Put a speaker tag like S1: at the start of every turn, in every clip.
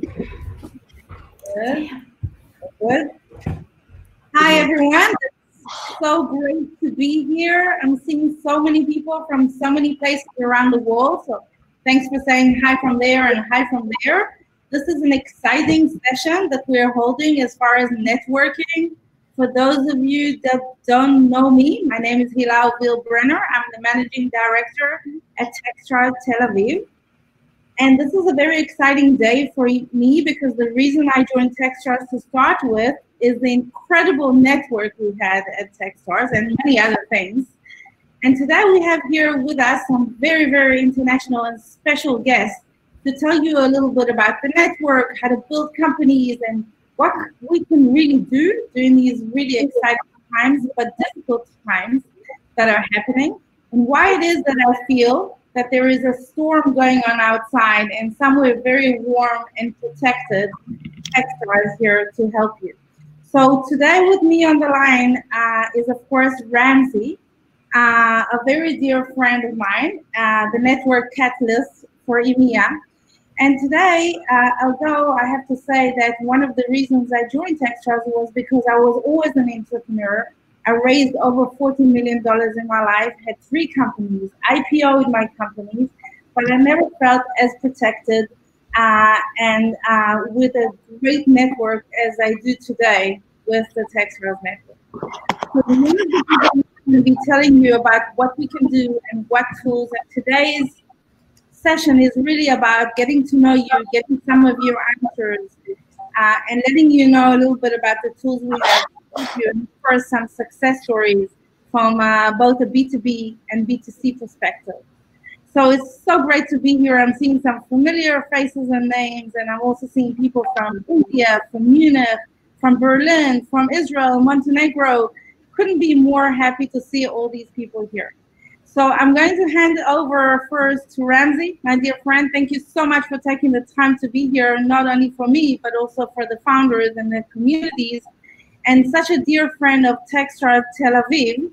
S1: Good. Good. Hi, everyone. It's so great to be here. I'm seeing so many people from so many places around the world. So thanks for saying hi from there and hi from there. This is an exciting session that we're holding as far as networking. For those of you that don't know me, my name is Hilla Vilbrenner. I'm the managing director at Techstars Tel Aviv. And this is a very exciting day for me because the reason I joined Techstars to start with is the incredible network we had at Techstars and many other things. And today we have here with us some very, very international and special guests to tell you a little bit about the network, how to build companies, and what we can really do during these really exciting times, but difficult times that are happening, and why it is that I feel that there is a storm going on outside and somewhere very warm and protected Techstars here to help you. So today with me on the line uh, is of course Ramzy, uh, a very dear friend of mine, uh, the network catalyst for EMEA. And today, uh, although I have to say that one of the reasons I joined Techstars was because I was always an entrepreneur I raised over $14 million in my life, had three companies, IPO'd my companies, but I never felt as protected uh, and uh, with a great network as I do today with the Techstars Network. So I'm going to be telling you about what we can do and what tools. And today's session is really about getting to know you, getting some of your answers, uh, and letting you know a little bit about the tools we have for some success stories from uh, both a B2B and B2C perspective. So it's so great to be here. I'm seeing some familiar faces and names, and I'm also seeing people from India, from Munich, from Berlin, from Israel, Montenegro. Couldn't be more happy to see all these people here. So I'm going to hand over first to Ramzy, my dear friend. Thank you so much for taking the time to be here, not only for me, but also for the founders and the communities and such a dear friend of Techstars Tel Aviv,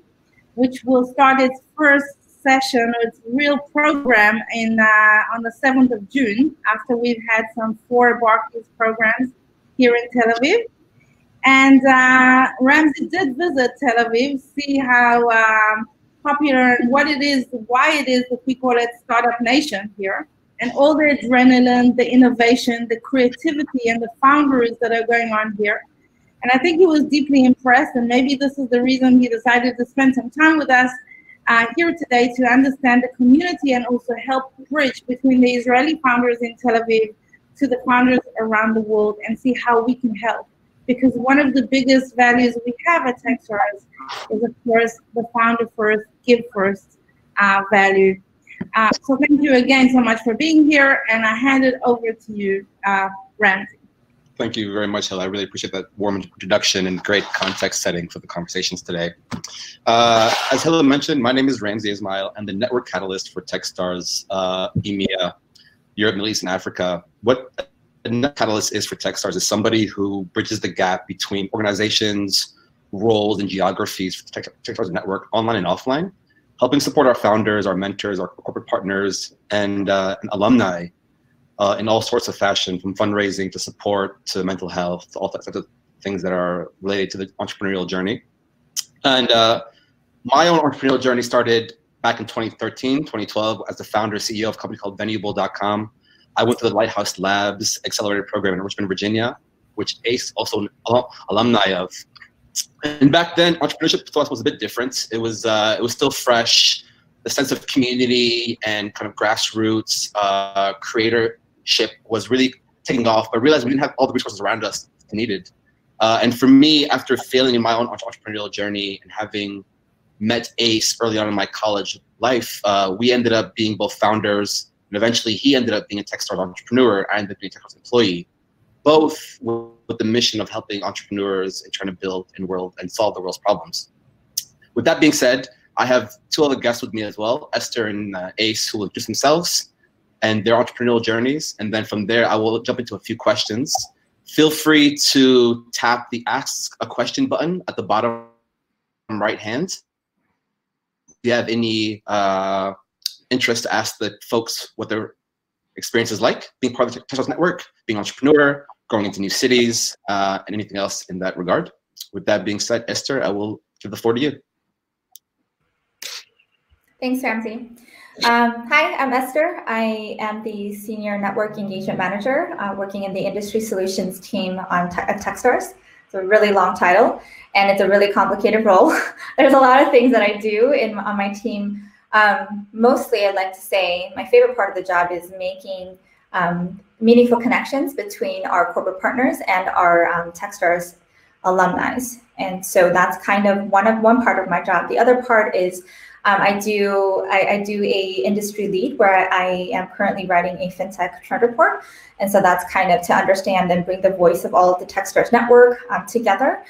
S1: which will start its first session, its real program in uh, on the 7th of June, after we've had some four Barclays programs here in Tel Aviv. And uh, Ramzy did visit Tel Aviv, see how um, popular and what it is, why it is that we call it Startup Nation here, and all the adrenaline, the innovation, the creativity, and the founders that are going on here. And I think he was deeply impressed, and maybe this is the reason he decided to spend some time with us uh, here today to understand the community and also help bridge between the Israeli founders in Tel Aviv to the founders around the world and see how we can help. Because one of the biggest values we have at Techstars is, of course, the founder first, give first uh, value. Uh, so thank you again so much for being here, and I hand it over to you, uh, Ramzy.
S2: Thank you very much, Hill. I really appreciate that warm introduction and great context setting for the conversations today. Uh, as Hilla mentioned, my name is Ramzy Ismail. I'm the network catalyst for Techstars uh, EMEA, Europe, Middle East, and Africa. What a catalyst is for Techstars is somebody who bridges the gap between organizations, roles, and geographies for the Techstars network, online and offline, helping support our founders, our mentors, our corporate partners, and, uh, and alumni uh, in all sorts of fashion, from fundraising to support to mental health, to all sorts of things that are related to the entrepreneurial journey. And uh, my own entrepreneurial journey started back in 2013, 2012, as the founder CEO of a company called Venuable.com. I went to the Lighthouse Labs Accelerator Program in Richmond, Virginia, which ACE also an alumni of. And back then, entrepreneurship to us was a bit different. It was uh, it was still fresh. The sense of community and kind of grassroots uh, creator ship was really taking off, but realized we didn't have all the resources around us needed. Uh, and for me, after failing in my own entrepreneurial journey and having met Ace early on in my college life, uh, we ended up being both founders, and eventually he ended up being a tech Techstars entrepreneur. I ended up being a Techstars employee, both with the mission of helping entrepreneurs and trying to build and world and solve the world's problems. With that being said, I have two other guests with me as well, Esther and uh, Ace, who will introduce themselves and their entrepreneurial journeys. And then from there, I will jump into a few questions. Feel free to tap the Ask a Question button at the bottom right hand. If you have any uh, interest to ask the folks what their experience is like being part of the Techstars Network, being an entrepreneur, going into new cities, uh, and anything else in that regard. With that being said, Esther, I will give the floor to you.
S3: Thanks, Ramzy. Um, hi, I'm Esther. I am the Senior Network Engagement Manager uh, working in the Industry Solutions team on te- at Techstars. It's a really long title and it's a really complicated role. There's a lot of things that I do in on my team. Um, mostly, I'd like to say my favorite part of the job is making um, meaningful connections between our corporate partners and our um, Techstars alumni. And so that's kind of one of one part of my job. The other part is um, I do I, I, do a industry lead where I am currently writing a fintech trend report, and so that's kind of to understand and bring the voice of all of the Techstars network um, together.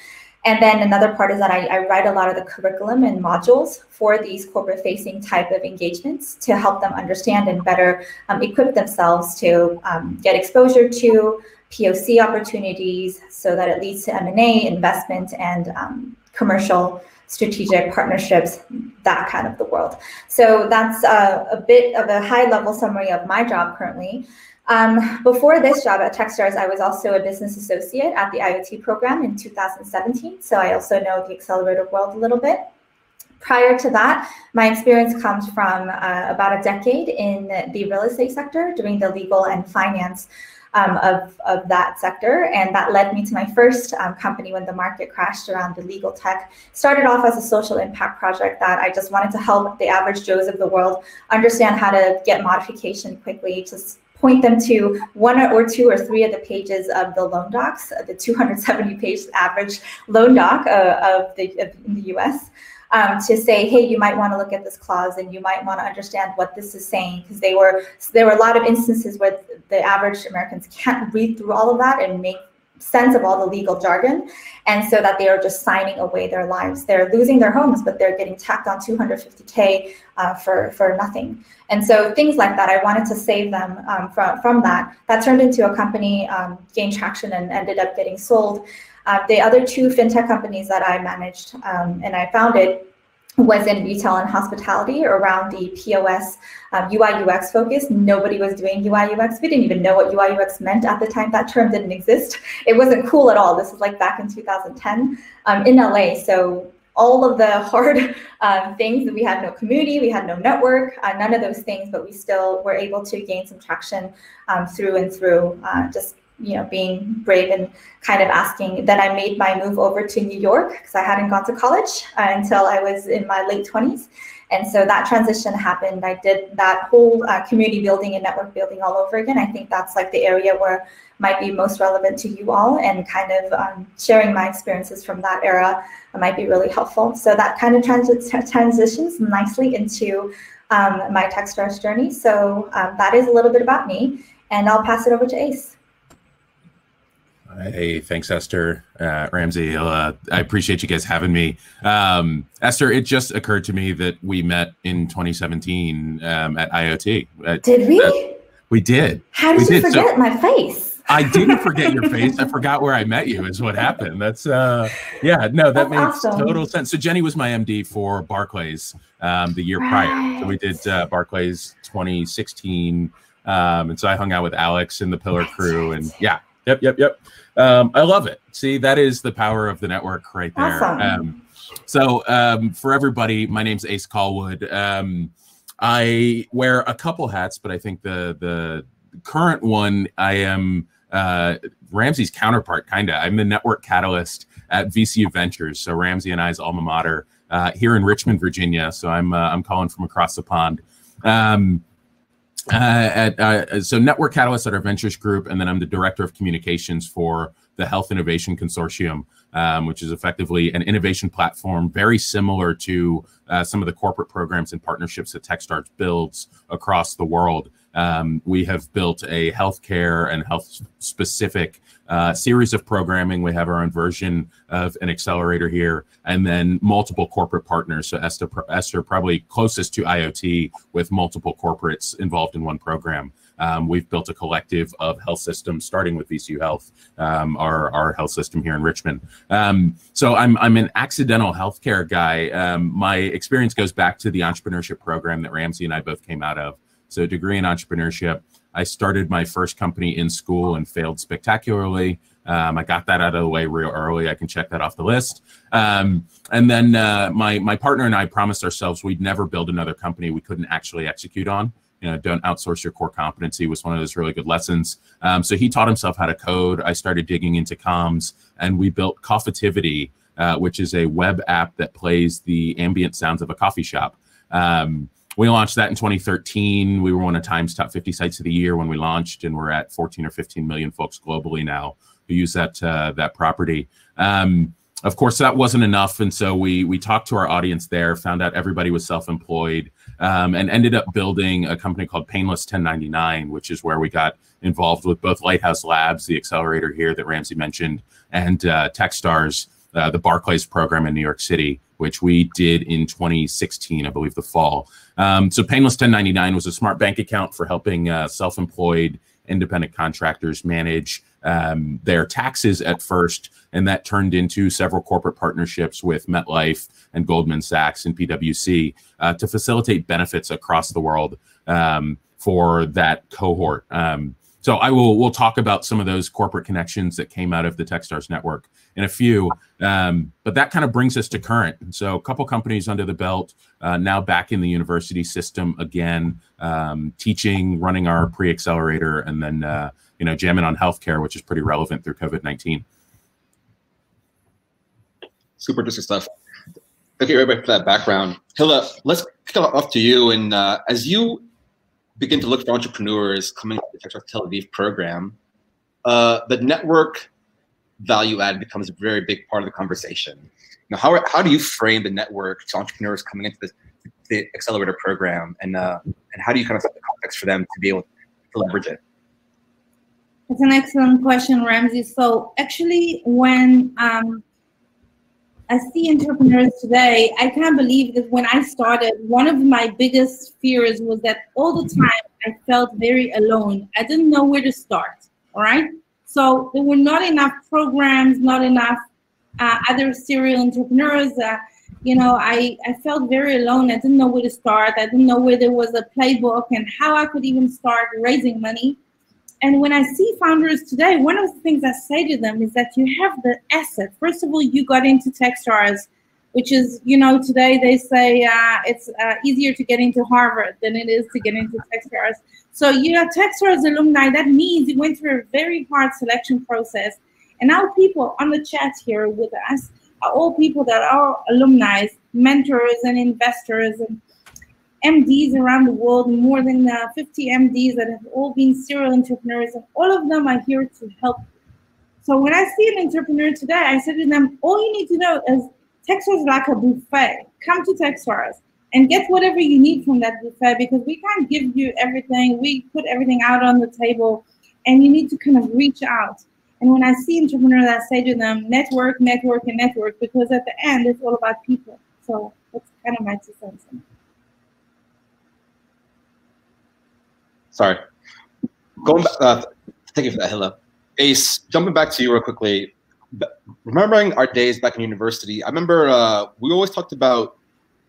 S3: And then another part is that I, I, write a lot of the curriculum and modules for these corporate facing type of engagements to help them understand and better um, equip themselves to um, get exposure to POC opportunities so that it leads to M&A, investment, and um, commercial strategic partnerships, that kind of the world. So that's a, a bit of a high level summary of my job currently. Um, before this job at Techstars, I was also a business associate at the IoT program in 2017. So I also know the accelerator world a little bit. Prior to that, my experience comes from uh, about a decade in the real estate sector, doing the legal and finance um, of, of that sector. And that led me to my first um, company when the market crashed around the legal tech. Started off as a social impact project that I just wanted to help the average Joes of the world understand how to get modification quickly, just point them to one or two or three of the pages of the loan docs, the 270 page average loan doc uh, of the of, in the US um, to say, hey, you might want to look at this clause and you might want to understand what this is saying because they were there were a lot of instances where the average Americans can't read through all of that and make sense of all the legal jargon and so that they are just signing away their lives. They're losing their homes but they're getting tacked on 250k uh, for for nothing. And so things like that i wanted to save them um, from from that. That turned into a company um, gained traction and ended up getting sold. Uh, the other two fintech companies that I managed um, and I founded was in retail and hospitality around the POS um, UI UX focus. Nobody was doing UI UX. We didn't even know what UI UX meant at the time. That term didn't exist. It wasn't cool at all. This was like back in 2010 um, in LA. So all of the hard um, things that we had no community, we had no network, uh, none of those things, but we still were able to gain some traction um, through and through uh, just you know, being brave and kind of asking. Then I made my move over to New York because I hadn't gone to college uh, until I was in my late 20s. And so that transition happened. I did that whole uh, community building and network building all over again. I think that's like the area where might be most relevant to you all and kind of um, sharing my experiences from that era might be really helpful. So that kind of trans- transitions nicely into um, my Techstars journey. So um, that is a little bit about me and I'll pass it over to Ace.
S4: Hey, thanks, Esther, uh, Ramzy. Uh, I appreciate you guys having me. Um, Esther, it just occurred to me that we met in 2017 um, at IoT.
S3: Did we?
S4: we did.
S3: How did
S4: we
S3: you did. forget so, my face?
S4: I didn't forget your face. I forgot where I met you. Is what happened. That's uh, yeah. No, that That's makes awesome. total sense. So Jenny was my MD for Barclays um, the year right. prior. So we did uh, Barclays 2016. Um, and so I hung out with Alex and the Pillar crew, and yeah, yep, yep, yep. Um, I love it. See, that is the power of the network right there. Awesome. Um, so, um, for everybody, my name's Ace Callwood. Um, I wear a couple hats, but I think the the current one I am uh, Ramzy's counterpart, kind of. I'm the network catalyst at VCU Ventures. So Ramzy and I's alma mater uh, here in Richmond, Virginia. So I'm uh, I'm calling from across the pond. Um, uh, at uh, so Network Catalyst at our ventures group, and then I'm the director of communications for the Health Innovation Consortium, um, which is effectively an innovation platform very similar to uh, some of the corporate programs and partnerships that TechStars builds across the world. Um, we have built a healthcare and health specific uh, series of programming. We have our own version of an accelerator here, and then multiple corporate partners. So Esther, Esther probably closest to IoT with multiple corporates involved in one program. Um, we've built a collective of health systems, starting with VCU Health, um, our, our health system here in Richmond. Um, so I'm, I'm an accidental healthcare guy. Um, my experience goes back to the entrepreneurship program that Ramzy and I both came out of. So, degree in entrepreneurship. I started my first company in school and failed spectacularly. Um, I got that out of the way real early. I can check that off the list. Um, and then uh, my my partner and I promised ourselves we'd never build another company we couldn't actually execute on. You know, don't outsource your core competency was one of those really good lessons. Um, so he taught himself how to code. I started digging into comms, and we built Coffitivity, uh, which is a web app that plays the ambient sounds of a coffee shop. Um, we launched that in 2013. We were one of Time's top 50 sites of the year when we launched, and we're at 14 or 15 million folks globally now who use that uh, that property. Um, of course, that wasn't enough, and so we we talked to our audience there, found out everybody was self-employed, um, and ended up building a company called Painless 1099, which is where we got involved with both Lighthouse Labs, the accelerator here that Ramzy mentioned, and uh, TechStars, uh, the Barclays program in New York City, which we did in 2016, I believe, the fall. Um, so Painless 1099 was a smart bank account for helping uh, self-employed independent contractors manage um, their taxes at first, and that turned into several corporate partnerships with MetLife and Goldman Sachs and PwC uh, to facilitate benefits across the world um, for that cohort. Um, so I will we'll talk about some of those corporate connections that came out of the TechStars network in a few. Um, but that kind of brings us to current. So a couple companies under the belt, uh, now back in the university system again, um, teaching, running our pre-accelerator, and then uh, you know jamming on healthcare, which is pretty relevant through COVID nineteen.
S2: Super interesting stuff. Thank you everybody for that background. Hilla, let's kick off to you. And uh, as you begin to look for entrepreneurs coming to the Tel Aviv program, uh, the network value add becomes a very big part of the conversation. Now, how, how do you frame the network to entrepreneurs coming into the, the accelerator program, and uh, and how do you kind of set the context for them to be able to leverage it?
S1: It's an excellent question, Ramzy. So actually, when um, I see entrepreneurs today, I can't believe that when I started, one of my biggest fears was that all the time I felt very alone. I didn't know where to start. All right. So there were not enough programs, not enough uh, other serial entrepreneurs. Uh, you know, I, I felt very alone. I didn't know where to start. I didn't know where there was a playbook and how I could even start raising money. And when I see founders today, one of the things I say to them is that you have the asset. First of all, you got into Techstars, which is, you know, today they say uh, it's uh, easier to get into Harvard than it is to get into Techstars. So you are Techstars alumni. That means you went through a very hard selection process. And now people on the chat here with us are all people that are alumni, mentors and investors and MDs around the world, more than uh, 50 MDs that have all been serial entrepreneurs, and all of them are here to help. So when I see an entrepreneur today, I say to them, all you need to know is Techstars like a buffet. Come to Techstars and get whatever you need from that buffet because we can't give you everything. We put everything out on the table and you need to kind of reach out. And when I see entrepreneurs, I say to them, network, network, and network, because at the end, it's all about people. So that's kind of my two cents.
S2: Sorry. Going back, uh, thank you for that, Hilla. Ace, jumping back to you real quickly, remembering our days back in university, I remember uh, we always talked about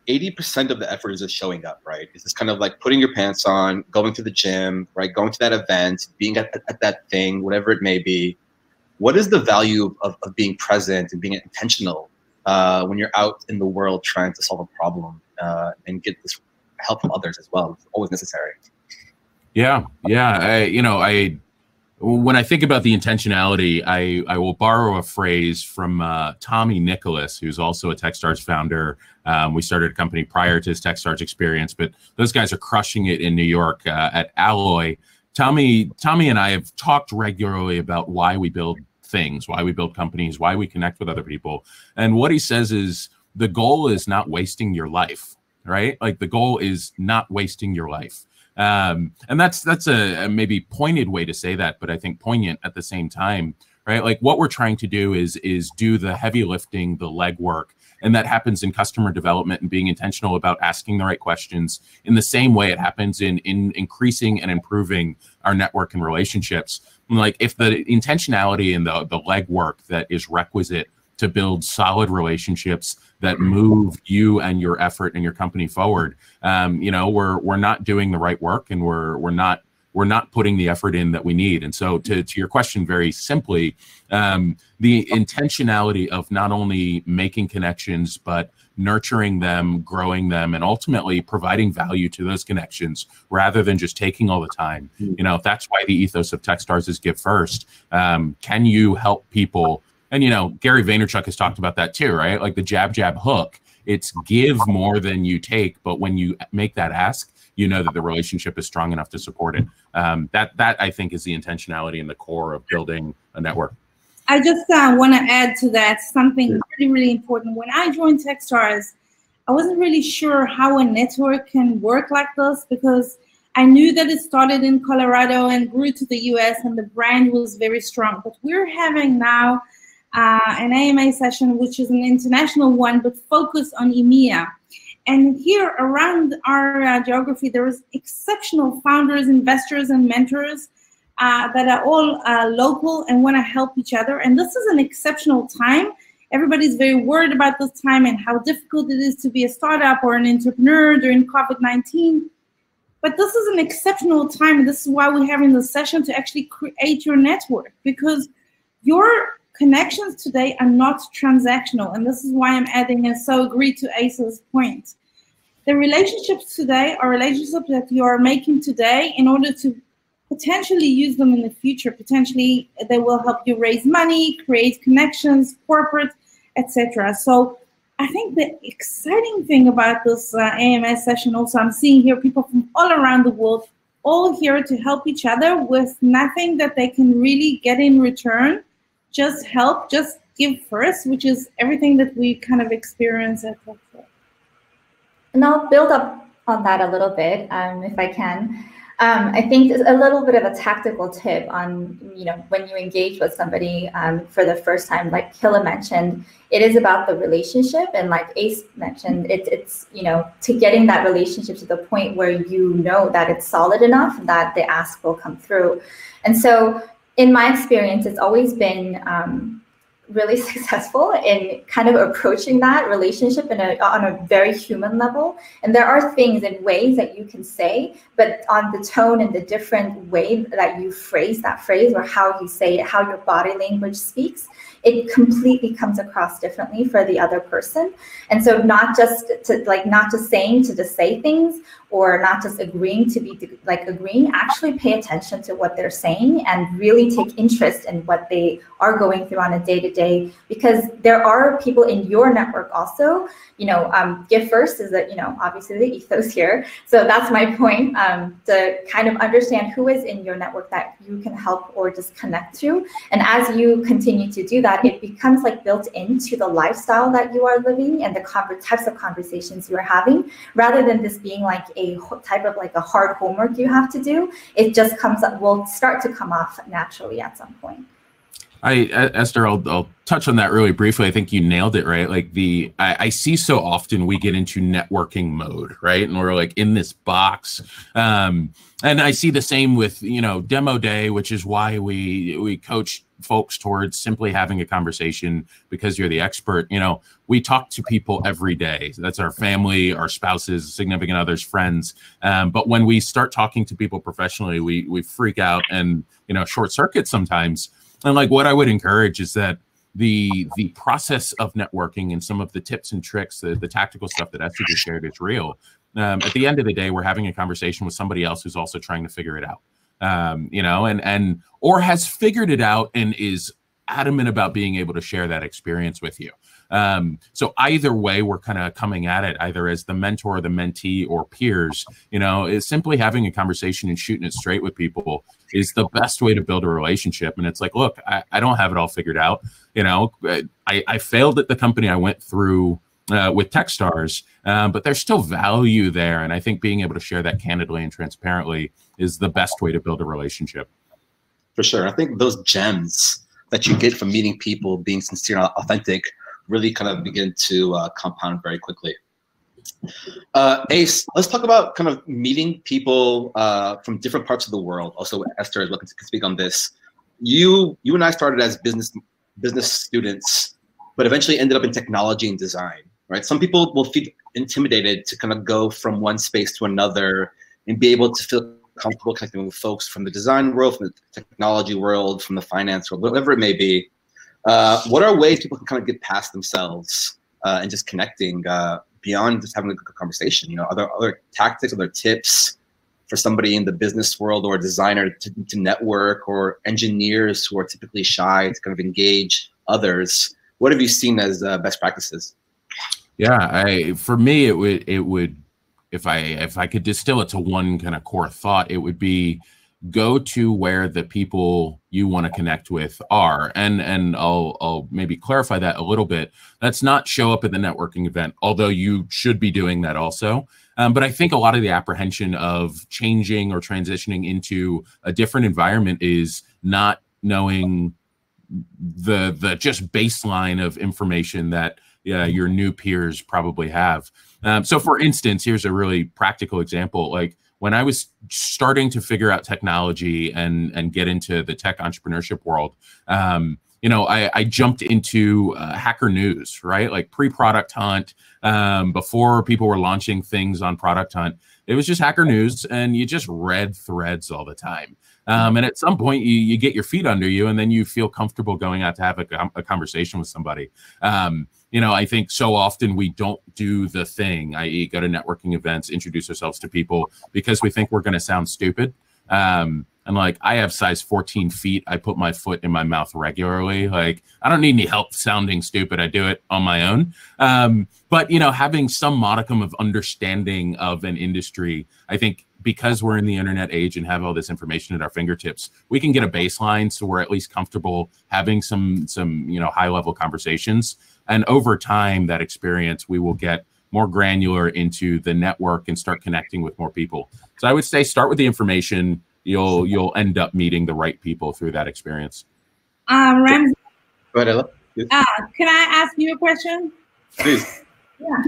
S2: 80% of the effort is just showing up, right? It's just kind of like putting your pants on, going to the gym, right? Going to that event, being at, at that thing, whatever it may be. What is the value of, of being present and being intentional uh, when you're out in the world trying to solve a problem uh, and get this help from others as well? It's always necessary.
S4: Yeah, yeah. I, you know, I when I think about the intentionality, I, I will borrow a phrase from uh, Tommy Nicholas, who's also a Techstars founder. Um, we started a company prior to his Techstars experience, but those guys are crushing it in New York uh, at Alloy. Tommy, Tommy and I have talked regularly about why we build things, why we build companies, why we connect with other people. And what he says is the goal is not wasting your life, right? Like the goal is not wasting your life um, and that's that's a, a, maybe pointed way to say that but i think poignant at the same time right? Like what we're trying to do is is do the heavy lifting the legwork and that happens in customer development and being intentional about asking the right questions in the same way it happens in in increasing and improving our network and relationships. Like if the intentionality and the the legwork that is requisite to build solid relationships that move you and your effort and your company forward. Um, you know, we're we're not doing the right work, and we're we're not we're not putting the effort in that we need. And so, to, to your question, very simply, um, the intentionality of not only making connections, but nurturing them, growing them, and ultimately providing value to those connections rather than just taking all the time. Mm-hmm. You know, that's why the ethos of Techstars is give first. Um, can you help people? And, you know, Gary Vaynerchuk has talked about that too, right? Like the jab, jab, hook. It's give more than you take. But when you make that ask, you know that the relationship is strong enough to support it. Um, that that I think is the intentionality and the core of building a network.
S1: I just uh, want to add to that something really really important. When I joined Techstars, I wasn't really sure how a network can work like this because I knew that it started in Colorado and grew to the US and the brand was very strong. But we're having now uh, an AMA session, which is an international one, but focused on EMEA. And here around our uh, geography, there is exceptional founders, investors, and mentors uh, that are all uh, local and want to help each other. And this is an exceptional time. Everybody's very worried about this time and how difficult it is to be a startup or an entrepreneur during COVID 19. But this is an exceptional time. This is why we're having this session to actually create your network because your connections today are not transactional. And this is why I'm adding and so agree to Ace's point. The relationships today are relationships that you are making today in order to potentially use them in the future. Potentially they will help you raise money, create connections, corporate, etc. So I think the exciting thing about this uh, AMA session also, I'm seeing here people from all around the world, all here to help each other with nothing that they can really get in return just help, just give first, which is everything that we kind of experience at Flexor.
S3: And I'll build up on that a little bit, um, if I can. Um, I think a little bit of a tactical tip on, you know, when you engage with somebody um, for the first time, like Hilla mentioned, it is about the relationship. And like Ace mentioned, it, it's, you know, to getting that relationship to the point where you know that it's solid enough that the ask will come through. And so in my experience, it's always been um, really successful in kind of approaching that relationship a, on a very human level. And there are things and ways that you can say, but on the tone and the different way that you phrase that phrase or how you say it, how your body language speaks, it completely comes across differently for the other person. And so not just to like not just saying to just say things or not just agreeing to be like agreeing, actually pay attention to what they're saying and really take interest in what they are going through on a day to day. Because there are people in your network also, you know, um, give first is that, you know, obviously the ethos here. So that's my point um, to kind of understand who is in your network that you can help or just connect to. And as you continue to do that, it becomes like built into the lifestyle that you are living and the types of conversations you are having rather than this being like a a type of like a hard homework you have to do. It just comes up, will start to come off naturally at some point.
S4: I Esther, I'll, I'll touch on that really briefly. I think you nailed it, right? Like the I, I, see so often we get into networking mode, right? And we're like in this box. Um, and I see the same with you know demo day, which is why we we coach folks towards simply having a conversation because you're the expert. You know, we talk to people every day. That's our family, our spouses, significant others, friends. Um, but when we start talking to people professionally, we we freak out and you know short circuit sometimes. And like what I would encourage is that the the process of networking and some of the tips and tricks, the, the tactical stuff that Esther just shared is real. Um, at the end of the day, we're having a conversation with somebody else who's also trying to figure it out um, you know, and and or has figured it out and is adamant about being able to share that experience with you. Um, so either way, we're kind of coming at it either as the mentor, the mentee, or peers. You know, is simply having a conversation and shooting it straight with people is the best way to build a relationship. And it's like, look, I, I don't have it all figured out. You know, I, I failed at the company I went through uh, with Techstars, um, but there's still value there. And I think being able to share that candidly and transparently is the best way to build a relationship.
S2: For sure. I think those gems that you get from meeting people, being sincere and authentic, really kind of begin to uh, compound very quickly. Uh, Ace, let's talk about kind of meeting people uh, from different parts of the world. Also, Esther is welcome to speak on this. You, you and I started as business business students, but eventually ended up in technology and design right? Some people will feel intimidated to kind of go from one space to another and be able to feel comfortable connecting with folks from the design world, from the technology world, from the finance world, whatever it may be. Uh, what are ways people can kind of get past themselves uh, and just connecting uh, beyond just having a good conversation? You know, are there other tactics, other tips for somebody in the business world or a designer to, to network or engineers who are typically shy to kind of engage others? What have you seen as uh, best practices?
S4: Yeah, I for me it would it would if I if I could distill it to one kind of core thought, it would be go to where the people you want to connect with are. And and I'll I'll maybe clarify that a little bit. That's not show up at the networking event although you should be doing that also. Um, but I think a lot of the apprehension of changing or transitioning into a different environment is not knowing the the just baseline of information that yeah, your new peers probably have. Um, so, for instance, here's a really practical example. Like when I was starting to figure out technology and and get into the tech entrepreneurship world, um, you know, I, I jumped into uh, Hacker News, right? Like pre-product hunt, um, before people were launching things on Product Hunt. It was just Hacker News, and you just read threads all the time. Um, and at some point, you, you get your feet under you, and then you feel comfortable going out to have a, a conversation with somebody. Um, you know, I think so often we don't do the thing, i.e., go to networking events, introduce ourselves to people because we think we're going to sound stupid. Um, and like, I have size 14 feet. I put my foot in my mouth regularly. Like, I don't need any help sounding stupid. I do it on my own. Um, but, you know, having some modicum of understanding of an industry, I think because we're in the internet age and have all this information at our fingertips, we can get a baseline so we're at least comfortable having some some you know high level conversations and over time that experience we will get more granular into the network and start connecting with more people. So i would say start with the information. You'll you'll end up meeting the right people through that experience.
S1: Um Ramzy.
S2: go ahead Hilla.
S1: Uh, can i ask you a question?
S2: Please.
S1: Yeah.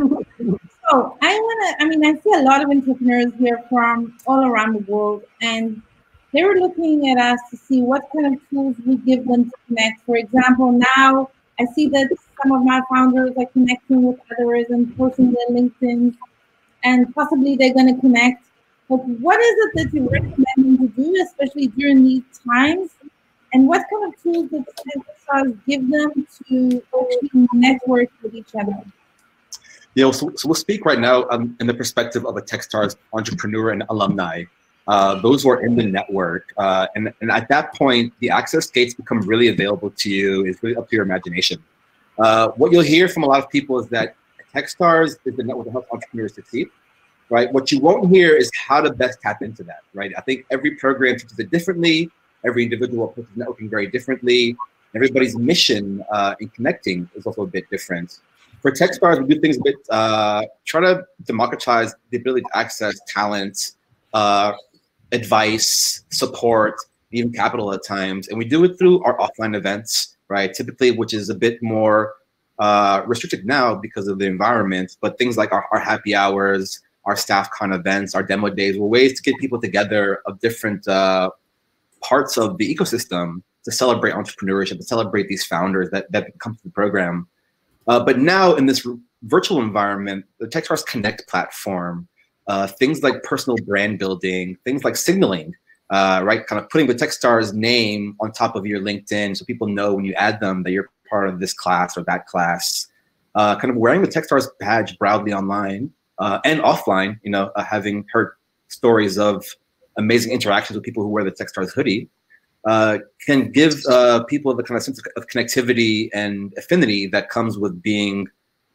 S1: So i want to i mean i see a lot of entrepreneurs here from all around the world and they were looking at us to see what kind of tools we give them to connect. For example now I see that some of my founders are connecting with others and posting their LinkedIn, and possibly they're going to connect. But what is it that you recommend them to do, especially during these times? And what kind of tools does stars give them to actually network with each other?
S2: Yeah, so, so we'll speak right now um, in the perspective of a Techstars entrepreneur and alumni uh, those who are in the network. Uh, and, and at that point, the access gates become really available to you. It's really up to your imagination. Uh, what you'll hear from a lot of people is that Techstars is the network that helps entrepreneurs succeed, right? What you won't hear is how to best tap into that, right? I think every program teaches it differently. Every individual approaches networking very differently. Everybody's mission uh, in connecting is also a bit different. For Techstars, we do things a bit, uh, try to democratize the ability to access talent, uh, advice, support, even capital at times. And we do it through our offline events, right? Typically, which is a bit more uh, restricted now because of the environment, but things like our, our happy hours, our staff con events, our demo days were ways to get people together of different uh, parts of the ecosystem to celebrate entrepreneurship, to celebrate these founders that, that come to the program. Uh, but now in this virtual environment, the TechStars Connect platform uh, things like personal brand building, things like signaling, uh, right? Kind of putting the Techstars name on top of your LinkedIn so people know when you add them that you're part of this class or that class. Uh, kind of wearing the Techstars badge proudly online uh, and offline, you know, uh, having heard stories of amazing interactions with people who wear the Techstars hoodie. Uh, can give people the kind of sense of connectivity and affinity that comes with being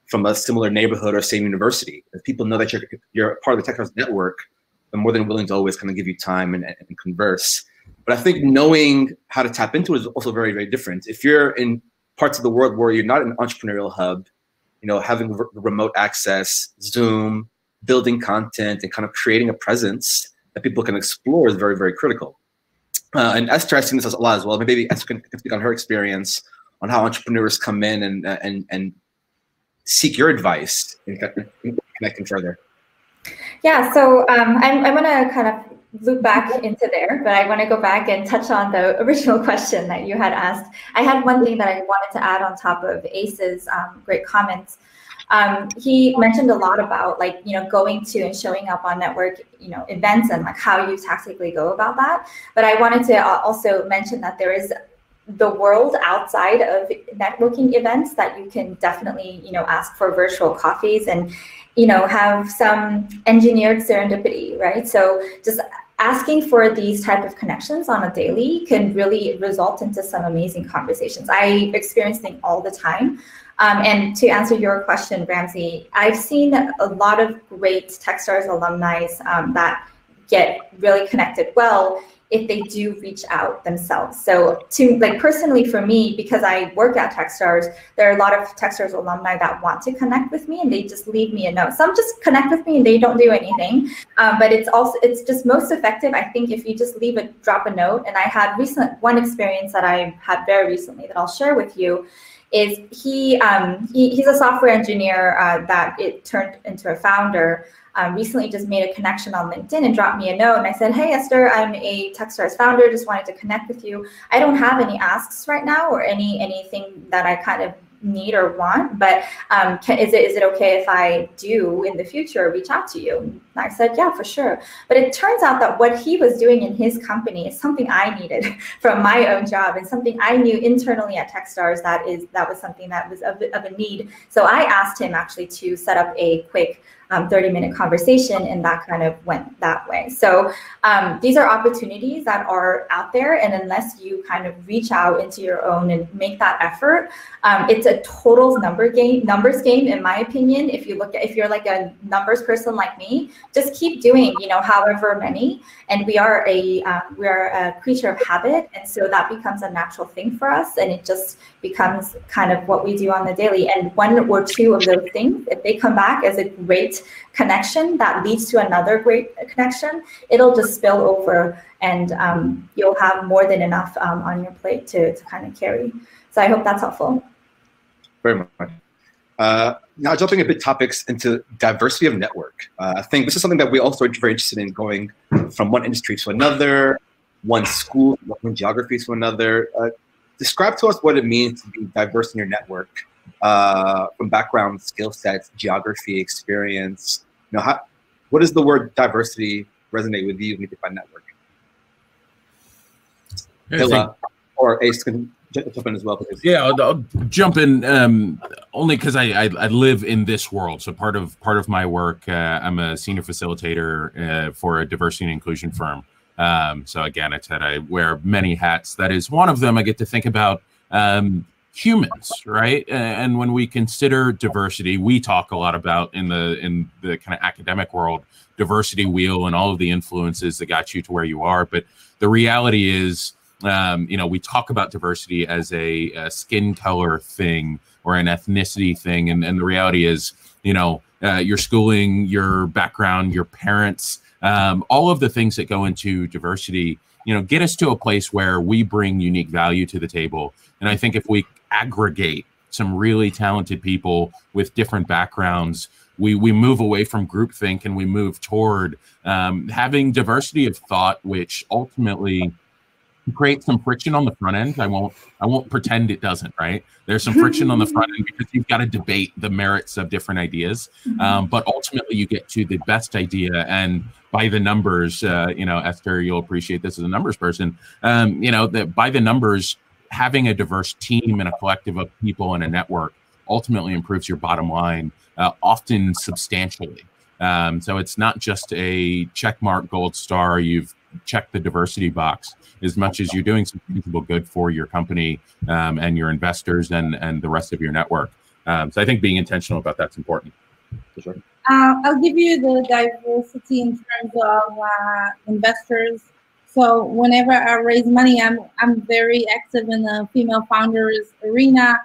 S2: from a similar neighborhood or same university. If people know that you're you're part of the Tech network, they're more than willing to always kind of give you time and, and converse. But I think knowing how to tap into it is also very, very different. If you're in parts of the world where you're not an entrepreneurial hub, you know, having remote access, Zoom, building content, and kind of creating a presence that people can explore is very, very critical. Uh, and Esther has seen this a lot as well. Maybe Esther can speak on her experience on how entrepreneurs come in and and and seek your advice in, connecting further.
S3: Yeah, so um, I'm, I'm going to kind of loop back into there, but I want to go back and touch on the original question that you had asked. I had one thing that I wanted to add on top of Ace's um, great comments. Um, he mentioned a lot about like you know going to and showing up on network you know events and like how you tactically go about that. But I wanted to uh, also mention that there is the world outside of networking events that you can definitely you know ask for virtual coffees and you know have some engineered serendipity right? So just asking for these type of connections on a daily can really result into some amazing conversations. I experience them all the time. Um, and to answer your question Ramzy i've seen a lot of great techstars alumni um, that get really connected well if they do reach out themselves. So to like personally for me, because I work at Techstars, there are a lot of Techstars alumni that want to connect with me and they just leave me a note. Some just connect with me and they don't do anything. Um, but it's also it's just most effective, I think, if you just leave a drop a note. And I had recent one experience that I had very recently that I'll share with you is he, um, he he's a software engineer uh, that it turned into a founder um, recently just made a connection on LinkedIn and dropped me a note. And I said, Hey, Esther, I'm a Techstars founder. Just wanted to connect with you. I don't have any asks right now or any anything that I kind of need or want, but um, can, is it is it okay if I do in the future reach out to you? And I said, yeah, for sure. But it turns out that what he was doing in his company is something I needed from my own job and something I knew internally at Techstars that is that was something that was of, of a need. So I asked him actually to set up a quick um, 30 minute conversation and that kind of went that way. So um, these are opportunities that are out there. And unless you kind of reach out into your own and make that effort, um, it's a total number game, numbers game, in my opinion. If you look at, if you're like a numbers person like me, just keep doing, you know, however many. And we are a, uh, we are a creature of habit. And so that becomes a natural thing for us. And it just becomes kind of what we do on the daily. And one or two of those things, if they come back as a great connection that leads to another great connection, it'll just spill over and um, you'll have more than enough um, on your plate to, to kind of carry. So I hope that's helpful.
S2: Very much. Uh, now jumping a bit topics into diversity of network. Uh, I think this is something that we also are very interested in going from one industry to another, one school, one geography to another. Uh, describe to us what it means to be diverse in your network uh, from background, skill sets, geography, experience. You know, how, what does the word diversity resonate with you when you define network? Hilla, or Ace can jump in as well. Because
S4: yeah, I'll, I'll jump in um, only because I, I, I live in this world. So part of part of my work, uh, I'm a senior facilitator uh, for a diversity and inclusion firm. Um, so again, I said I wear many hats. That is one of them. I get to think about um, humans, right? And when we consider diversity, we talk a lot about in the in the kind of academic world diversity wheel and all of the influences that got you to where you are. But the reality is, um, you know, we talk about diversity as a, a, skin color thing or an ethnicity thing, and, and the reality is, you know, uh, your schooling, your background, your parents, um, all of the things that go into diversity you know get us to a place where we bring unique value to the table and i think if we aggregate some really talented people with different backgrounds we we move away from groupthink and we move toward um, having diversity of thought which ultimately creates some friction on the front end. I won't I won't pretend it doesn't, right? There's some friction on the front end because you've got to debate the merits of different ideas. Mm-hmm. Um, but ultimately you get to the best idea and by the numbers, uh, you know, Esther, you'll appreciate this as a numbers person. Um, you know, that by the numbers, having a diverse team and a collective of people and a network ultimately improves your bottom line, uh, often substantially. Um, so it's not just a checkmark gold star. You've checked the diversity box as much as you're doing some tangible good for your company um, and your investors and and the rest of your network. Um, so I think being intentional about that's important.
S1: For sure. Uh, I'll give you the diversity in terms of uh, investors. So whenever I raise money, I'm I'm very active in the female founders arena,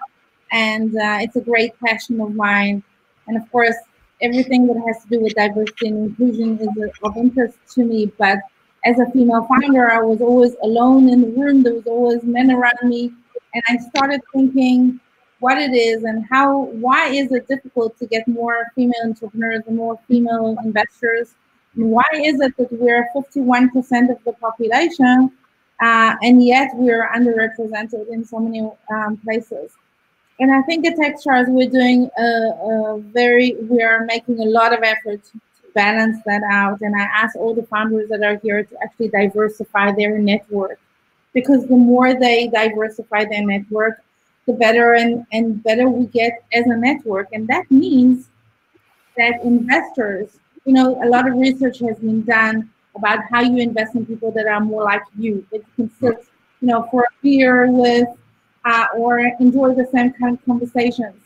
S1: and uh, it's a great passion of mine. And of course, everything that has to do with diversity and inclusion is of interest to me. But as a female founder, I was always alone in the room. There was always men around me. And I started thinking what it is and how, why is it difficult to get more female entrepreneurs and more female investors? Why is it that we're 51% of the population uh, and yet we're underrepresented in so many um, places? And I think at Techstars we're doing a, a very, we are making a lot of efforts to balance that out. And I ask all the founders that are here to actually diversify their network because the more they diversify their network, the better and, and better we get as a network. And that means that investors, you know, a lot of research has been done about how you invest in people that are more like you, that sit, you know, for a beer with uh, or enjoy the same kind of conversations.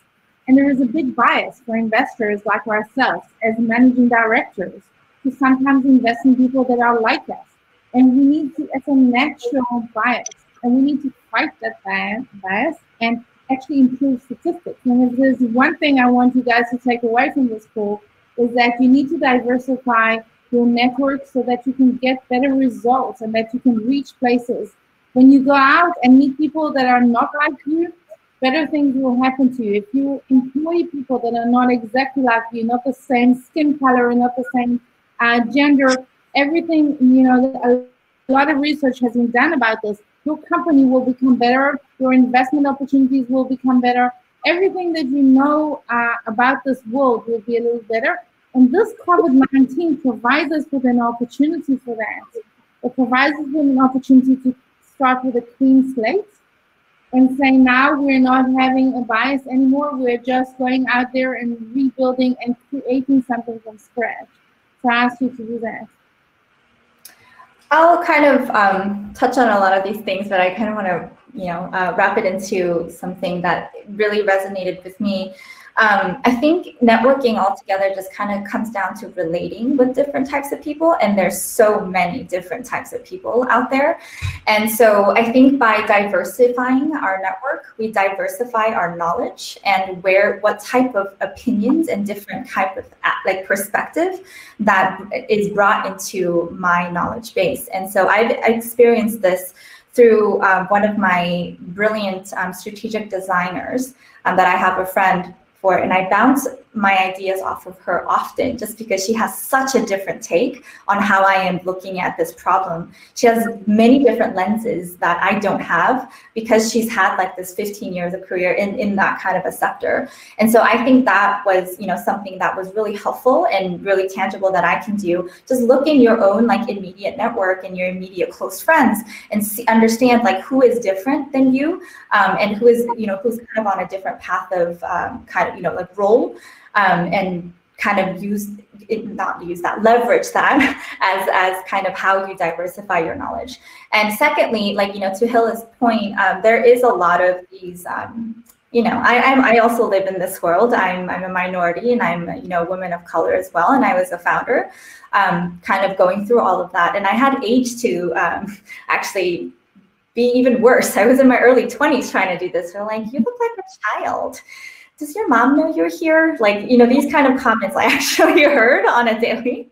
S1: And there is a big bias for investors like ourselves as managing directors to sometimes invest in people that are like us. And we need to, it's a natural bias, and we need to fight that bias and actually improve statistics. And if there's one thing I want you guys to take away from this call, is that you need to diversify your network so that you can get better results and that you can reach places when you go out and meet people that are not like you, better things will happen to you. If you employ people that are not exactly like you, not the same skin color, not the same uh, gender, everything, you know, a lot of research has been done about this. Your company will become better, your investment opportunities will become better. Everything that you know uh, about this world will be a little better. And this COVID 19 provides us with an opportunity for that. It provides us with an opportunity to start with a clean slate and say now we're not having a bias anymore. We're just going out there and rebuilding and creating something from scratch. So I ask you to do that.
S3: I'll kind of um, touch on a lot of these things, but I kind of want to, you know, uh, wrap it into something that really resonated with me um, I think networking altogether just kind of comes down to relating with different types of people, and there's so many different types of people out there. And so I think by diversifying our network, we diversify our knowledge and where what type of opinions and different type of like perspective that is brought into my knowledge base. And so I've experienced this through um, one of my brilliant um, strategic designers um, that I have a friend for and I bounce my ideas off of her often just because she has such a different take on how I am looking at this problem. She has many different lenses that I don't have because she's had like this 15 years of career in, in that kind of a sector. And so I think that was, you know, something that was really helpful and really tangible that I can do. Just look in your own like immediate network and your immediate close friends and see, understand like who is different than you um, and who is, you know, who's kind of on a different path of um, kind of, you know, like role um, and kind of use it, not use that leverage that as as kind of how you diversify your knowledge. And secondly like you know to Hilla's point um, there is a lot of these um, you know I, I'm, I also live in this world. I'm, I'm a minority and I'm you know a woman of color as well and I was a founder um, kind of going through all of that. And I had age to um, actually be even worse. I was in my early 20s trying to do this. They're like you look like a child does your mom know you're here? Like, you know, these kind of comments I actually heard on a daily.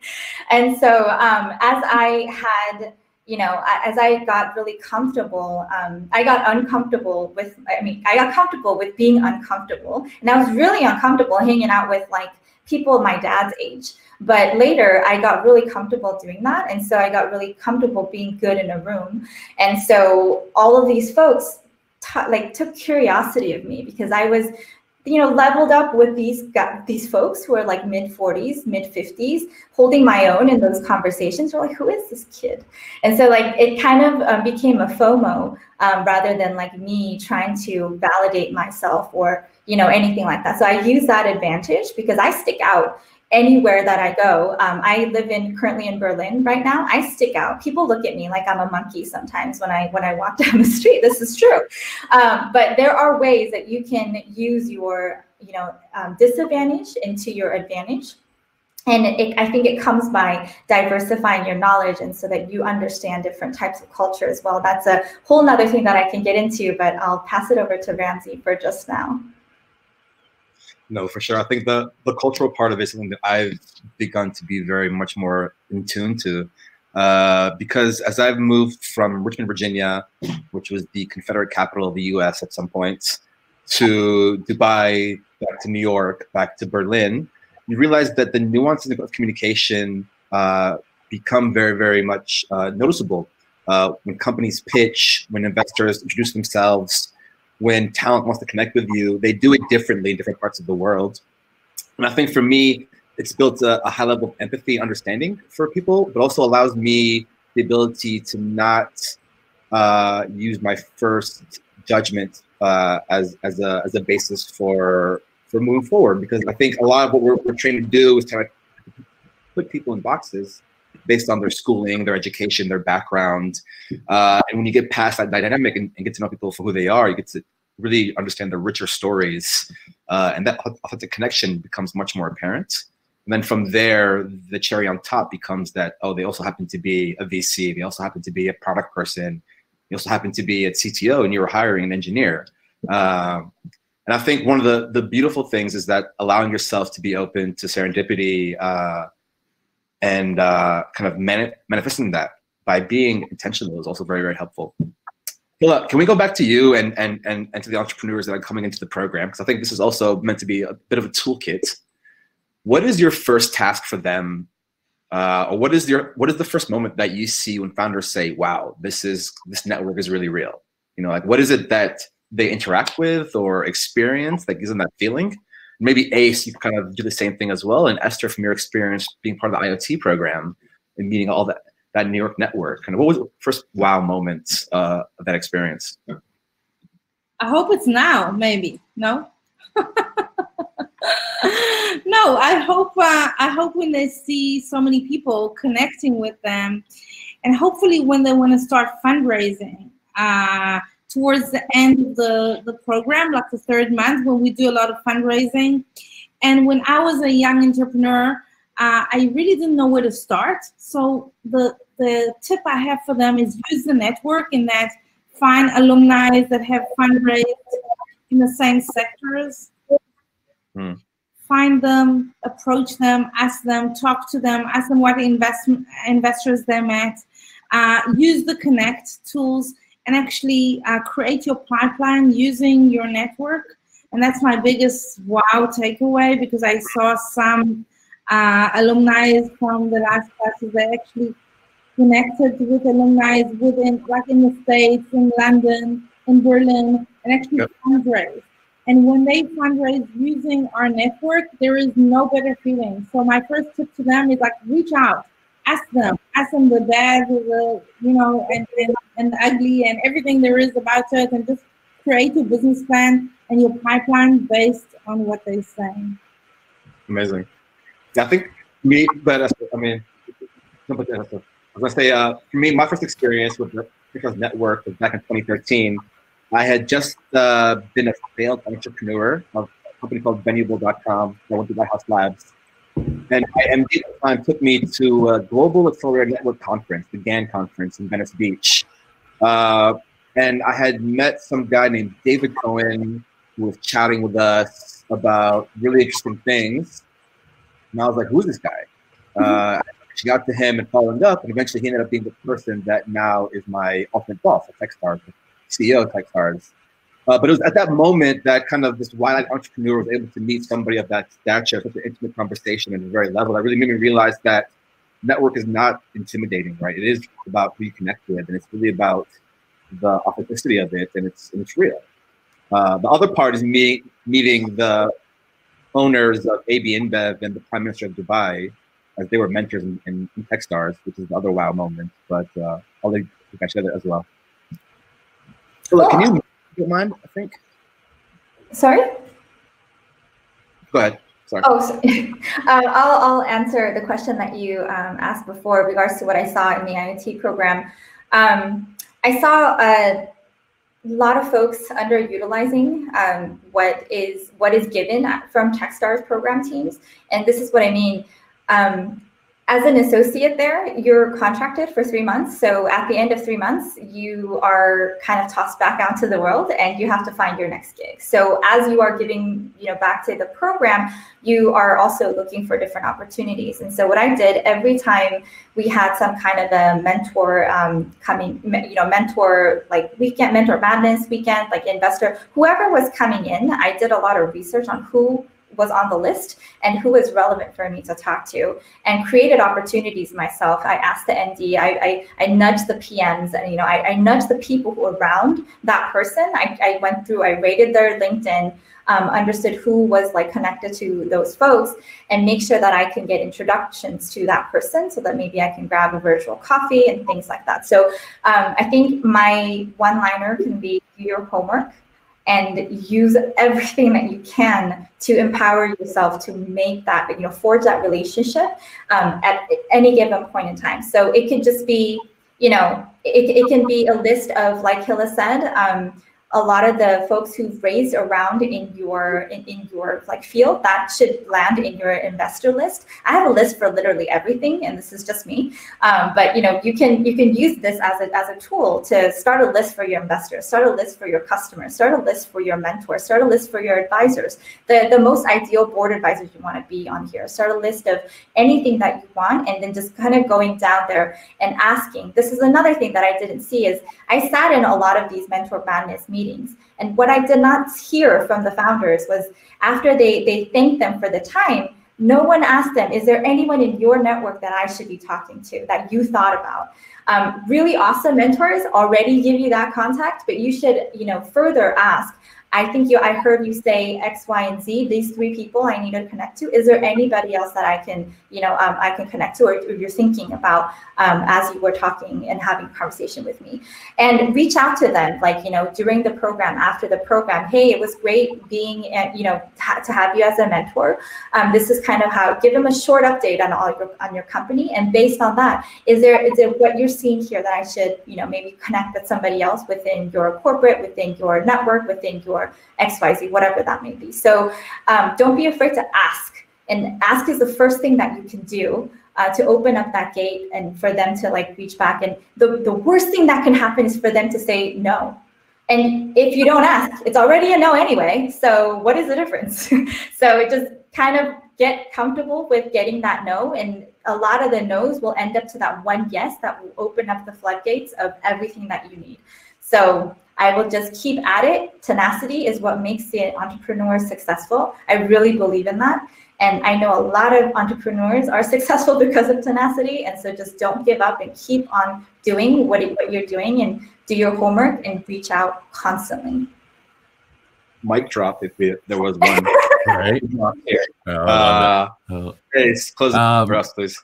S3: And so um, as I had, you know, as I got really comfortable, um, I got uncomfortable with, I mean, I got comfortable with being uncomfortable. And I was really uncomfortable hanging out with like people my dad's age. But later I got really comfortable doing that. And so I got really comfortable being good in a room. And so all of these folks like took curiosity of me because I was you know, leveled up with these these folks who are like mid 40s, mid 50s, holding my own in those conversations. We're like, who is this kid? And so like it kind of um, became a FOMO um, rather than like me trying to validate myself or you know anything like that. So I use that advantage because I stick out anywhere that I go. Um, I live in currently in Berlin right now. I stick out. People look at me like I'm a monkey sometimes when I when I walk down the street. This is true. Um, but there are ways that you can use your you know um, disadvantage into your advantage. And it, I think it comes by diversifying your knowledge and so that you understand different types of culture as well. That's a whole nother thing that I can get into, but I'll pass it over to Ramzy for just now.
S2: No, for sure. I think the the cultural part of it is something that I've begun to be very much more in tune to. Uh, because as I've moved from Richmond, Virginia, which was the Confederate capital of the US at some point, to Dubai, back to New York, back to Berlin, you realize that the nuances of communication uh, become very, very much uh, noticeable. Uh, when companies pitch, when investors introduce themselves, when talent wants to connect with you, they do it differently in different parts of the world. And I think for me, it's built a, a high level of empathy, understanding for people, but also allows me the ability to not uh, use my first judgment uh, as as a as a basis for for moving forward. Because I think a lot of what we're, we're trained to do is kind of put people in boxes based on their schooling, their education, their background. Uh, and when you get past that dynamic and, and, get to know people for who they are, you get to really understand the richer stories. Uh, and that authentic connection becomes much more apparent. And then from there, the cherry on top becomes that, oh, they also happen to be a VC. They also happen to be a product person. They also happen to be a CTO and you were hiring an engineer. Um, and I think one of the, the beautiful things is that allowing yourself to be open to serendipity uh, and uh, kind of mani- manifesting that by being intentional is also very, very helpful. Philip, can we go back to you and, and, and, and to the entrepreneurs that are coming into the program? Because I think this is also meant to be a bit of a toolkit what is your first task for them uh, or what is your what is the first moment that you see when founders say wow this is this network is really real you know like what is it that they interact with or experience that gives them that feeling maybe ace you kind of do the same thing as well. And esther from your experience being part of the iot program and meeting all that that new york network kind of what was the first wow moment uh, of that experience?
S1: I hope it's now maybe. No? No, I hope uh, I hope when they see so many people connecting with them, and hopefully when they want to start fundraising uh, towards the end of the the program, like the third month when we do a lot of fundraising. And when I was a young entrepreneur, uh, I really didn't know where to start. So the the tip I have for them is use the network in that find alumni that have fundraised in the same sectors Hmm. Find them, approach them, ask them, talk to them, ask them what investment investors they met. Uh, use the connect tools and actually uh, create your pipeline using your network. And that's my biggest wow takeaway because I saw some uh, alumni from the last classes. They actually connected with alumni within, like in the States, in London, in Berlin, and actually yep. fundraise. And when they fundraise using our network, there is no better feeling. So my first tip to them is like reach out, ask them, ask them the bad, the you know, and and, and ugly and everything there is about it, and just create a business plan and your pipeline based on what they say.
S2: Amazing. Yeah, I think me, but I mean, I was gonna say, uh, for me, my first experience with Because Network was back in 2013 I had just uh, been a failed entrepreneur of a company called Venuable.com. I went to House Labs. And my MD at the time took me to a Global Accelerator Network conference, the GAN conference in Venice Beach. Uh, and I had met some guy named David Cohen who was chatting with us about really interesting things. And I was like, who's this guy? Uh, she got to him and followed up, and eventually he ended up being the person that now is my ultimate boss at Techstars CEO type cards. Uh, but it was at that moment that kind of this wide-eyed entrepreneur was able to meet somebody of that stature, such an intimate conversation at a very level that really made me realize that network is not intimidating, right? It is about who you connect with, and it's really about the authenticity of it, and it's and it's real. Uh, the other part is me meeting the owners of AB InBev and the Prime Minister of Dubai, as they were mentors in, in, in Techstars, which is the other wow moment. But uh, I'll guys share that as well. Cool. Can you, you mind? I think.
S3: Sorry.
S2: Go ahead. Sorry.
S3: Oh, so, uh, I'll, I'll answer the question that you um, asked before in regards to what I saw in the IoT program. Um, I saw a lot of folks underutilizing um, what is what is given from Techstars program teams, and this is what I mean. As an associate there, you're contracted for three months. So at the end of three months, you are kind of tossed back out to the world and you have to find your next gig. So as you are giving, you know, back to the program, you are also looking for different opportunities. And so what I did every time we had some kind of a mentor um, coming, you know, mentor like weekend, mentor madness weekend, like investor, whoever was coming in, I did a lot of research on who was on the list and who was relevant for me to talk to and created opportunities myself. I asked the ND, I, I, I nudged the PMs and, you know, I, I nudged the people who were around that person. I, I went through, I rated their LinkedIn, um, understood who was like connected to those folks and make sure that I can get introductions to that person so that maybe I can grab a virtual coffee and things like that. So um, I think my one liner can be do your homework and use everything that you can to empower yourself to make that, you know, forge that relationship um, at any given point in time. So it could just be, you know, it, it can be a list of, like Hilla said, um, a lot of the folks who've raised around in your in, in, your like field that should land in your investor list. I have a list for literally everything and this is just me. Um, but you know you can you can use this as a, as a tool to start a list for your investors start a list for your customers start a list for your mentors start a list for your advisors. The, the most ideal board advisors you want to be on here. Start a list of anything that you want and then just kind of going down there and asking. This is another thing that i didn't see is i sat in a lot of these mentor madness meetings meetings. And what I did not hear from the founders was after they, they thanked them for the time, no one asked them, is there anyone in your network that I should be talking to that you thought about? Um, really awesome mentors already give you that contact, but you should, you know, further ask, I think you, I heard you say X, Y, and Z. These three people I need to connect to. Is there anybody else that I can, you know, um, I can connect to, or, or you're thinking about um, as you were talking and having a conversation with me, and reach out to them, like you know, during the program, after the program. Hey, it was great being, at, you know, to have you as a mentor. Um, this is kind of how. Give them a short update on all your on your company, and based on that, is there is it what you're seeing here that I should, you know, maybe connect with somebody else within your corporate, within your network, within your or XYZ, whatever that may be. So um, don't be afraid to ask. And ask is the first thing that you can do uh, to open up that gate and for them to like reach back. And the, the worst thing that can happen is for them to say no. And if you don't ask, it's already a no anyway. So what is the difference? so it just kind of get comfortable with getting that no. And a lot of the no's will end up to that one yes that will open up the floodgates of everything that you need. So I will just keep at it. Tenacity is what makes the entrepreneur successful. I really believe in that. And I know a lot of entrepreneurs are successful because of tenacity. And so just don't give up and keep on doing what, what you're doing and do your homework and reach out constantly.
S2: Mic drop if there was one.
S4: right.
S2: Uh, uh, hey, close it um, for us, please.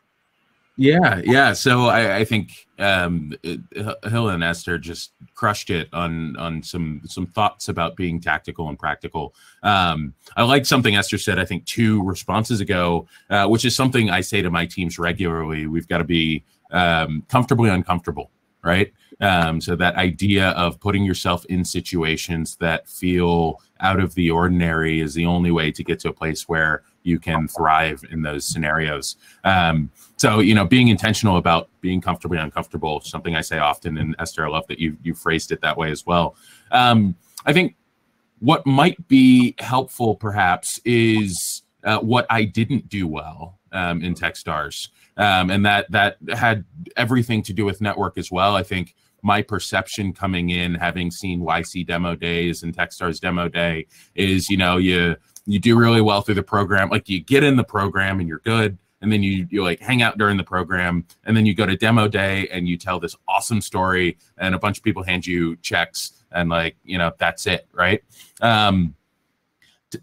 S4: Yeah, yeah. So I, I think um, Hilla and Esther just crushed it on on some some thoughts about being tactical and practical. Um, I like something Esther said. I think two responses ago, uh, which is something I say to my teams regularly. We've got to be um, comfortably uncomfortable, right? Um, so that idea of putting yourself in situations that feel out of the ordinary is the only way to get to a place where you can thrive in those scenarios. Um, so, you know, being intentional about being comfortably uncomfortable, something I say often. And Esther, I love that you you phrased it that way as well. Um, I think what might be helpful, perhaps, is uh, what I didn't do well um, in Techstars, um, and that that had everything to do with network as well. I think my perception coming in, having seen YC demo days and Techstars demo day, is you know you you do really well through the program. Like you get in the program and you're good. And then you you like hang out during the program, and then you go to demo day and you tell this awesome story, and a bunch of people hand you checks, and like you know that's it, right? Um,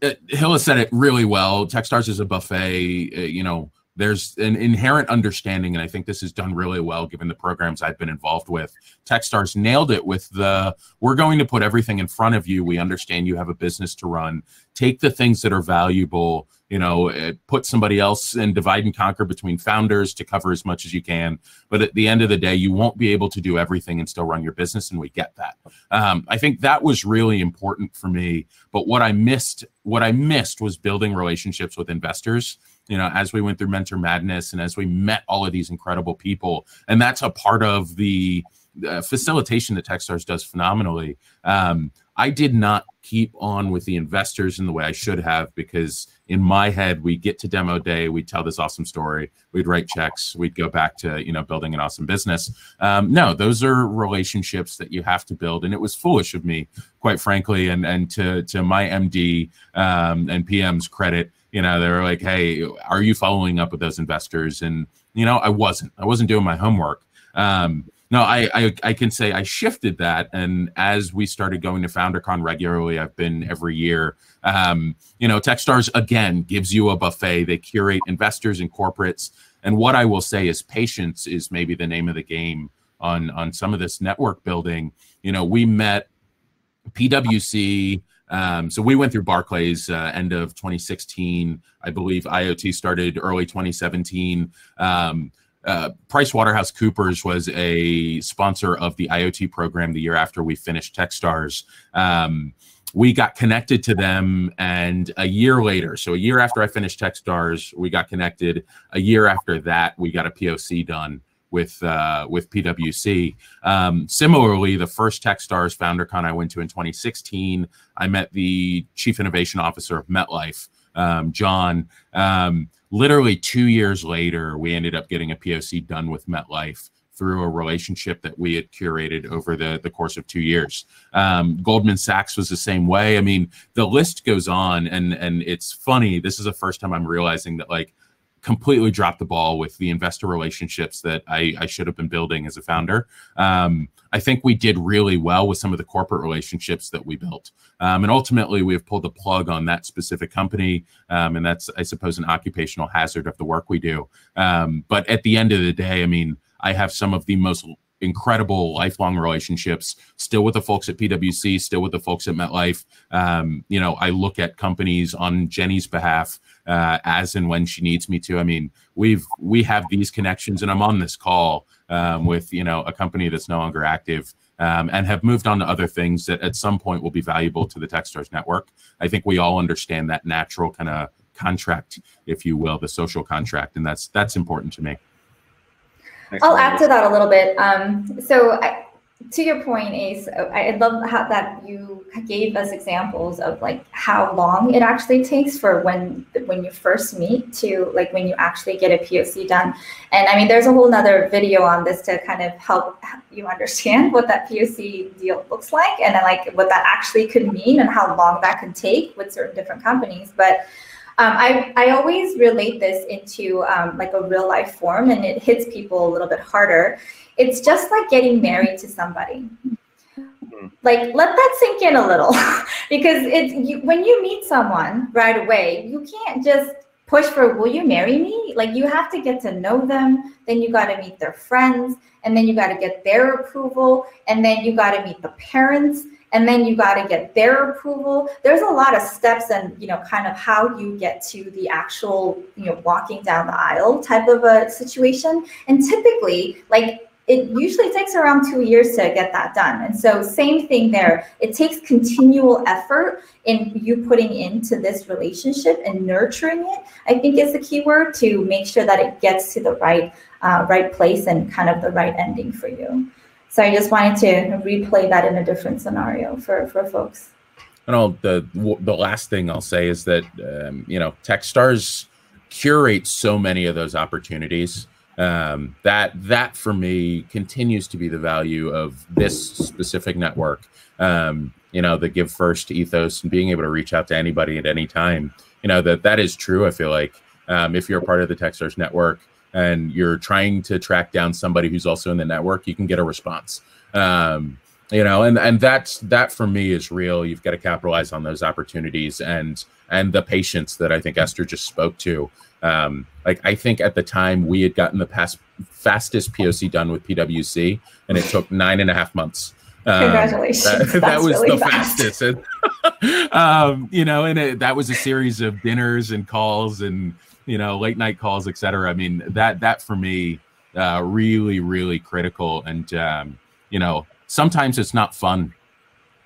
S4: uh, Hilla has said it really well. Techstars is a buffet. Uh, you know, there's an inherent understanding, and I think this is done really well given the programs I've been involved with. Techstars nailed it with the we're going to put everything in front of you. We understand you have a business to run. Take the things that are valuable, you know, put somebody else and divide and conquer between founders to cover as much as you can. But at the end of the day, you won't be able to do everything and still run your business, and we get that. Um, I think that was really important for me. But what I missed, what I missed was building relationships with investors you know, as we went through Mentor Madness and as we met all of these incredible people. And that's a part of the uh, facilitation that Techstars does phenomenally. Um, I did not keep on with the investors in the way I should have because in my head we get to demo day, we'd tell this awesome story, we'd write checks, we'd go back to you know building an awesome business. Um, no, those are relationships that you have to build, and it was foolish of me, quite frankly. And and to to my MD um, and PM's credit, You know, they were like, "Hey, are you following up with those investors?" And you know, I wasn't. I wasn't doing my homework. Um, no, I, I, I can say I shifted that, and as we started going to FounderCon regularly, I've been every year. Um, you know, Techstars again gives you a buffet. They curate investors and corporates, and what I will say is patience is maybe the name of the game on on some of this network building. You know, we met PwC. Um, so we went through Barclays uh, end of 2016. I believe IoT started early 2017. Um, uh, Price Waterhouse Coopers was a sponsor of the IoT program the year after we finished Techstars. Um, we got connected to them, and a year later, so a year after I finished Techstars, we got connected. A year after that, we got a POC done with uh, with PwC. Um, similarly, the first Techstars FounderCon I went to in 2016, I met the Chief Innovation Officer of MetLife, um, John. Um, literally two years later, we ended up getting a POC done with MetLife through a relationship that we had curated over the, the course of two years. Um, Goldman Sachs was the same way. I mean, the list goes on, and and it's funny. This is the first time I'm realizing that like completely dropped the ball with the investor relationships that I, I should have been building as a founder. Um, I think we did really well with some of the corporate relationships that we built. Um, and ultimately, we have pulled the plug on that specific company. Um, and that's, I suppose, an occupational hazard of the work we do. Um, but at the end of the day, I mean, I have some of the most incredible lifelong relationships still with the folks at pwc still with the folks at metlife um, you know i look at companies on jenny's behalf uh, as and when she needs me to. I mean, we've we have these connections, and I'm on this call um, with you know a company that's no longer active. Um, and have moved on to other things that at some point will be valuable to the Techstars network. I think we all understand that natural kind of contract, if you will, the social contract, and that's that's important to me.
S3: I'll add to that a little bit. Um, so I, to your point, Ace, I love how that you gave us examples of like how long it actually takes for when when you first meet to like when you actually get a POC done. And I mean, there's a whole nother video on this to kind of help you understand what that POC deal looks like and then like what that actually could mean and how long that can take with certain different companies. But um, I, I always relate this into um, like a real life form and it hits people a little bit harder it's just like getting married to somebody. Hmm. Like let that sink in a little. Because it's you, when you meet someone right away, you can't just push for will you marry me? Like you have to get to know them, then you got to meet their friends, and then you got to get their approval, and then you got to meet the parents, and then you got to get their approval. There's a lot of steps and you know kind of how you get to the actual you know walking down the aisle type of a situation. And typically like it usually takes around two years to get that done. And so same thing there. It takes continual effort in you putting into this relationship and nurturing it, I think is the key word to make sure that it gets to the right uh, right place and kind of the right ending for you. So I just wanted to replay that in a different scenario for, for folks.
S4: And all the the last thing I'll say is that um, you know Techstars curates so many of those opportunities um, that that for me continues to be the value of this specific network. Um, you know, the give first ethos and being able to reach out to anybody at any time. You know that that is true. I feel like um, if you're a part of the Techstars network and you're trying to track down somebody who's also in the network, you can get a response. Um, you know, and and that's that for me is real. You've got to capitalize on those opportunities and and the patience that I think Esther just spoke to. Um, like I think at the time we had gotten the past fastest POC done with PwC, and it took nine and a half months.
S3: Um, Congratulations!
S4: That, that was really the fast. fastest. And, um, you know, and it, that was a series of dinners and calls and you know late night calls, etc. I mean, that that for me uh, really really critical. And um, you know, sometimes it's not fun.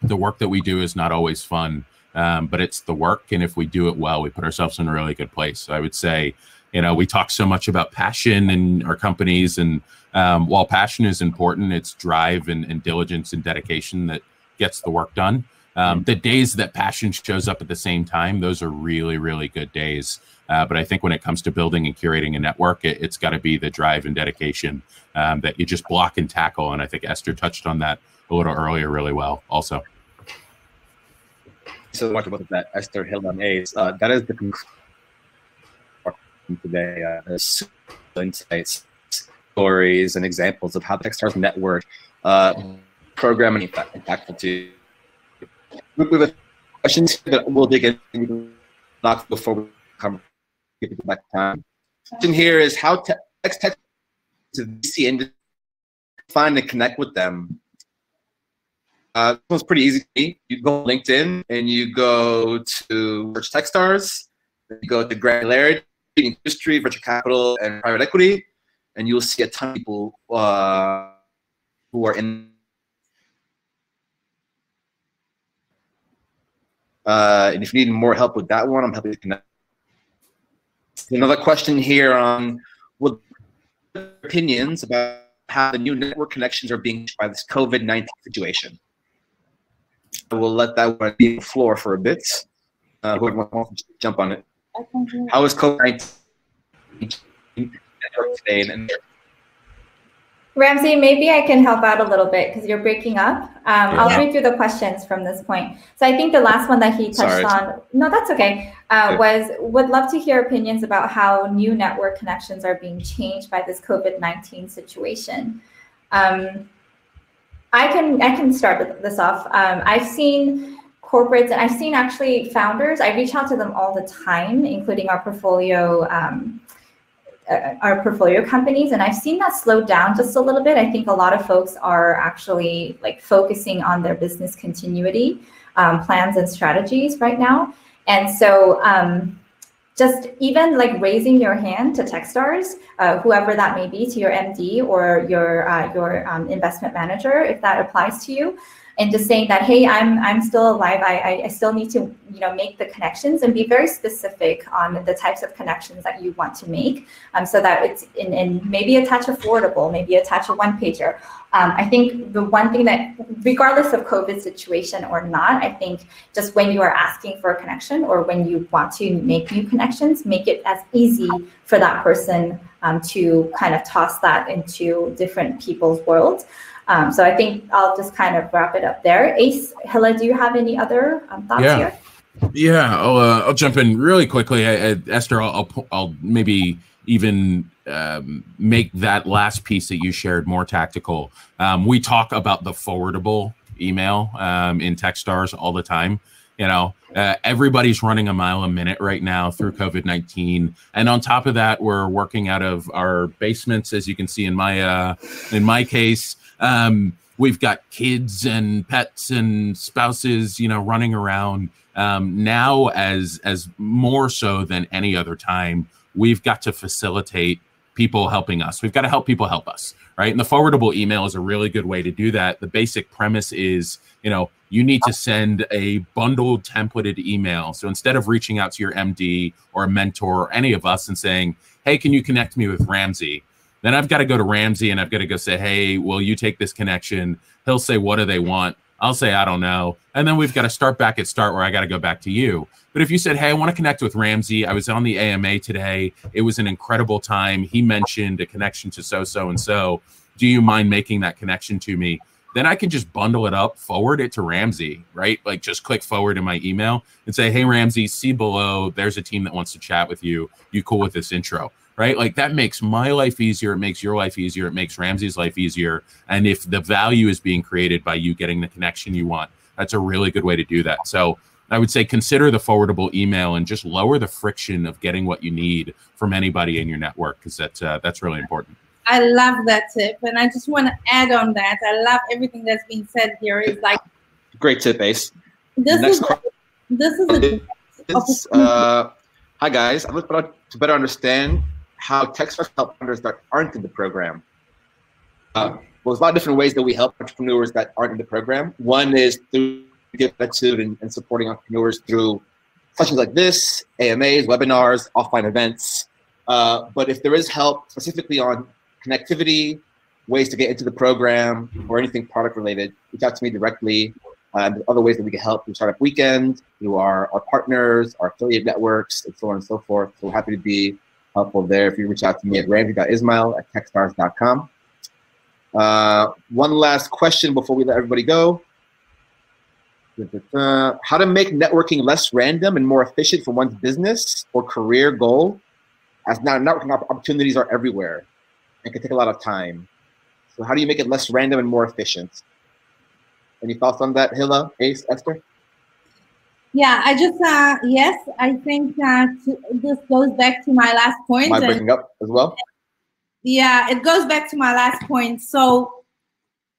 S4: The work that we do is not always fun um, but it's the work. And if we do it well, we put ourselves in a really good place. So I would say, you know, we talk so much about passion in our companies. And um, while passion is important, it's drive and, and, diligence and dedication that gets the work done. Um, mm-hmm. the days that passion shows up at the same time, those are really, really good days. Uh, but I think when it comes to building and curating a network, it, has got to be the drive and dedication um, that you just block and tackle. And I think Esther touched on that a little earlier really well, also
S2: so much about that Esther Hilla and Ace. Uh, that is the conclusion today. Uh, insights, stories, and examples of how the Techstars network uh, programming impactful to. We have questions that we'll dig into before we come back time. Question here is how te- tech to VC industry find and connect with them. Uh, this one's pretty easy. You go on LinkedIn and you go to search Techstars. You go to granularity, industry, venture capital, and private equity, and you'll see a ton of people uh, who are in. Uh, and if you need more help with that one, I'm happy to connect. Another question here on what opinions about how the new network connections are being by this COVID-19 situation. I will let that one be on the floor for a bit. Uh, whoever wants to jump on it. How is COVID-19 today and
S3: Ramzy, maybe I can help out a little bit because you're breaking up. Um, yeah. I'll read through the questions from this point. So I think the last one that he touched Sorry. on, no, that's okay, uh, was would love to hear opinions about how new network connections are being changed by this COVID 19 situation. Um, I can I can start this off. Um, I've seen corporates and I've seen actually founders. I reach out to them all the time, including our portfolio um, uh, our portfolio companies and i've seen that slow down just a little bit i think a lot of folks are actually like focusing on their business continuity um, plans and strategies right now and so um, just even like raising your hand to techstars uh, whoever that may be to your md or your uh, your um, investment manager if that applies to you and just saying that hey i'm i'm still alive. I, I still need to you know make the connections and be very specific on the types of connections that you want to make um, so that it's in, in maybe attach affordable maybe attach a one pager um, i think the one thing that regardless of covid situation or not i think just when you are asking for a connection or when you want to make new connections make it as easy for that person um, to kind of toss that into different people's worlds um, so I think I'll just kind of wrap it up there. Ace, Hilla, do you have any other um, thoughts
S4: yeah.
S3: here?
S4: Yeah, I'll uh, I'll jump in really quickly. I, I, Esther, I'll, I'll, I'll maybe even um, make that last piece that you shared more tactical. Um, we talk about the forwardable email um, in Techstars all the time. You know, uh, everybody's running a mile a minute right now through COVID nineteen, and on top of that, we're working out of our basements, as you can see in my uh, in my case. Um, we've got kids and pets and spouses, you know, running around. Um, now, as as more so than any other time, we've got to facilitate people helping us. We've got to help people help us, right? And the forwardable email is a really good way to do that. The basic premise is, you know, you need to send a bundled templated email. So instead of reaching out to your MD or a mentor or any of us and saying, "Hey, can you connect me with Ramzy?" Then I've got to go to Ramzy and I've got to go say, hey, will you take this connection? He'll say, what do they want? I'll say, I don't know. And then we've got to start back at start where I got to go back to you. But if you said, hey, I want to connect with Ramzy, I was on the AMA today. It was an incredible time. He mentioned a connection to so, so, and so. Do you mind making that connection to me? Then I can just bundle it up, forward it to Ramzy, right? Like just click forward in my email and say, hey, Ramzy, see below. There's a team that wants to chat with you. You cool with this intro? Right? Like that makes my life easier. It makes your life easier. It makes Ramzy's life easier. And if the value is being created by you getting the connection you want, that's a really good way to do that. So I would say consider the forwardable email and just lower the friction of getting what you need from anybody in your network because that's uh, that's really important.
S1: I love that tip, and I just want to add on that. I love everything that's being said here. Is like
S2: great tip, Ace.
S1: This Next is this is
S2: a, uh, hi guys. I'm to better understand how Techstars help founders that aren't in the program. Uh, well, there's a lot of different ways that we help entrepreneurs that aren't in the program. One is through gratitude and, and supporting entrepreneurs through sessions like this, AMAs, webinars, offline events. Uh, but if there is help specifically on connectivity, ways to get into the program, or anything product related, reach out to me directly. Uh, other ways that we can help through Startup Weekend, through our, our partners, our affiliate networks, and so on and so forth. So we're happy to be helpful there if you reach out to me at ramzy.ismail at techstars.com. Uh, one last question before we let everybody go. How to make networking less random and more efficient for one's business or career goal as now networking opportunities are everywhere and can take a lot of time. So how do you make it less random and more efficient? Any thoughts on that, Hilla, Ace, Esther?
S1: Yeah, I just uh, yes, I think to, this goes back to my last point.
S2: Am I breaking up as well?
S1: Yeah, it goes back to my last point. So,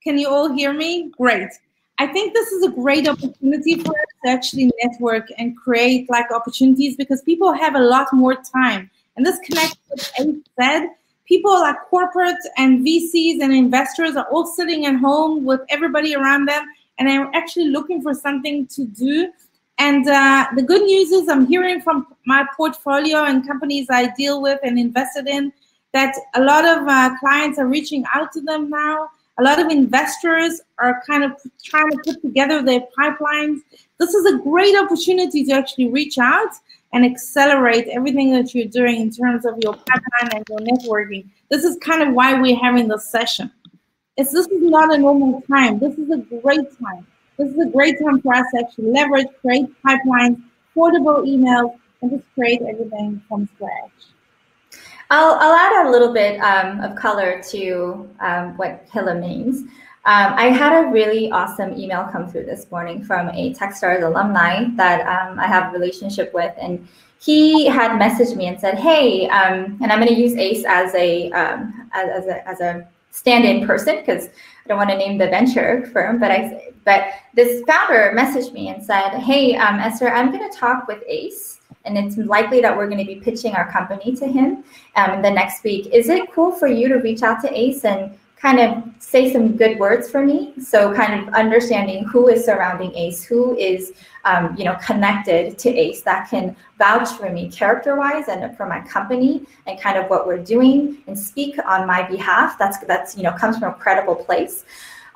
S1: can you all hear me? Great. I think this is a great opportunity for us to actually network and create like opportunities because people have a lot more time. And this connects with Ace said. People like corporates and VCs and investors are all sitting at home with everybody around them and they're actually looking for something to do. And uh, the good news is I'm hearing from my portfolio and companies I deal with and invested in that a lot of uh, clients are reaching out to them now a lot of investors are kind of trying to put together their pipelines. This is a great opportunity to actually reach out and accelerate everything that you're doing in terms of your pipeline and your networking. This is kind of why we're having this session. It's this is not a normal time. This is a great time. This is a great time for us to actually leverage, create pipelines, portable emails, and just create everything from scratch.
S3: I'll, I'll add a little bit um, of color to um, what Hilla means. Um, I had a really awesome email come through this morning from a Techstars alumni that um, I have a relationship with, and he had messaged me and said, "Hey," um, and I'm going to use Ace as a um, as, as, a as a stand-in person because I don't want to name the venture firm, but I but this founder messaged me and said, "Hey, Esther, I'm going to talk with Ace." and it's likely that we're going to be pitching our company to him um, the next week. Is it cool for you to reach out to Ace and kind of say some good words for me? So kind of understanding who is surrounding Ace, who is um, you know connected to Ace that can vouch for me character-wise and for my company and kind of what we're doing and speak on my behalf. That's that's you know comes from a credible place.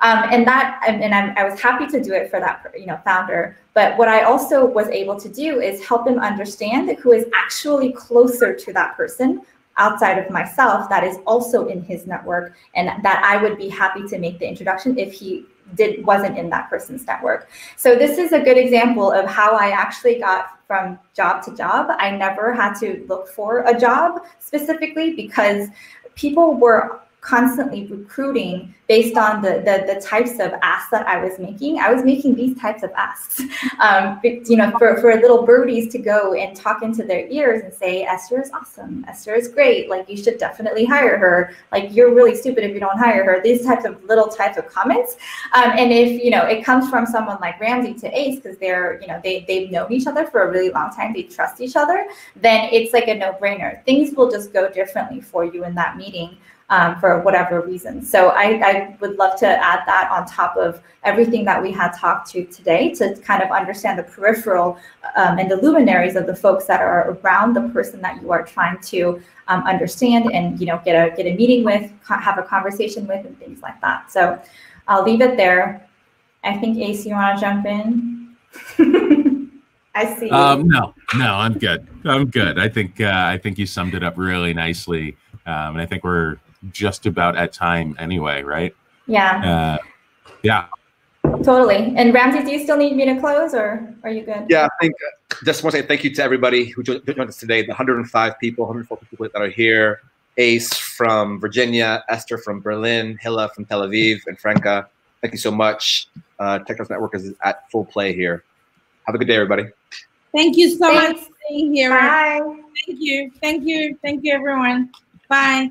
S3: Um, and that, and, i was happy to do it for that, you know, founder. But what I also was able to do is help him understand who is actually closer to that person outside of myself that is also in his network and that I would be happy to make the introduction if he did wasn't in that person's network. So this is a good example of how I actually got from job to job. I never had to look for a job specifically because people were constantly recruiting based on the, the, the types of asks that I was making. I was making these types of asks, um, you know, for, for little birdies to go and talk into their ears and say, Esther is awesome. Esther is great. Like, you should definitely hire her. Like, you're really stupid if you don't hire her. These types of little types of comments. Um, and if, you know, it comes from someone like Ramzy to Ace, because they're, you know, they, they've known each other for a really long time, they trust each other, then it's like a no brainer. Things will just go differently for you in that meeting um, for whatever reason. So I, I, would love to add that on top of everything that we had talked to today to kind of understand the peripheral um, and the luminaries of the folks that are around the person that you are trying to um, understand and you know get a get a meeting with, have a conversation with, and things like that. So I'll leave it there. I think Ace, you want to jump in? I see.
S4: Um, no, no, I'm good. I'm good. I think uh, I think you summed it up really nicely, um, and I think we're just about at time anyway, right?
S3: Yeah.
S4: Uh, yeah.
S3: Totally. And Ramzy, do you still need me to close or are you good?
S2: Yeah, I think uh, just want to say thank you to everybody who joined us today, the 105 people, 104 people that are here. Ace from Virginia, Esther from Berlin, Hilla from Tel Aviv, and Franca. Thank you so much. Uh, Techstars Network is at full play here. Have a good day, everybody.
S1: Thank you so Thanks. much for being here.
S3: Bye.
S1: Thank you. Thank you. Thank you, everyone. Bye.